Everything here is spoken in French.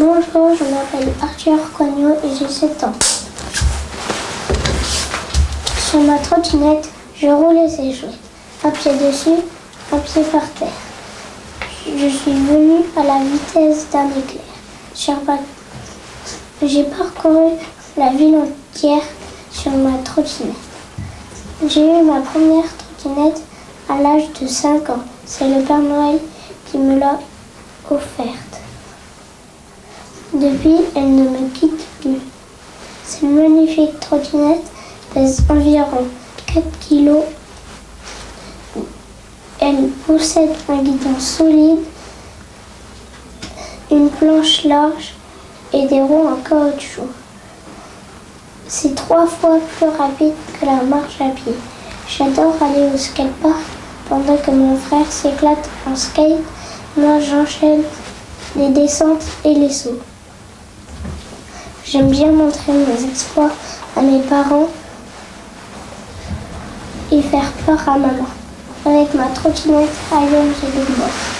Bonjour, je m'appelle Arthur Cognot et j'ai 7 ans. Sur ma trottinette, je roule et c'est chouette. Un pied dessus, un pied par terre. Je suis venue à la vitesse d'un éclair. J'ai parcouru la ville entière sur ma trottinette. J'ai eu ma première trottinette à l'âge de 5 ans. C'est le Père Noël qui me l'a offerte. Depuis, elle ne me quitte plus. Cette magnifique trottinette pèse environ 4 kilos. Elle possède un guidon solide, une planche large et des roues en caoutchouc. C'est trois fois plus rapide que la marche à pied. J'adore aller au skatepark pendant que mon frère s'éclate en skate. Moi, j'enchaîne les descentes et les sauts. J'aime bien montrer mes exploits à mes parents et faire peur à maman. Avec ma trottinette, j'ai des morts.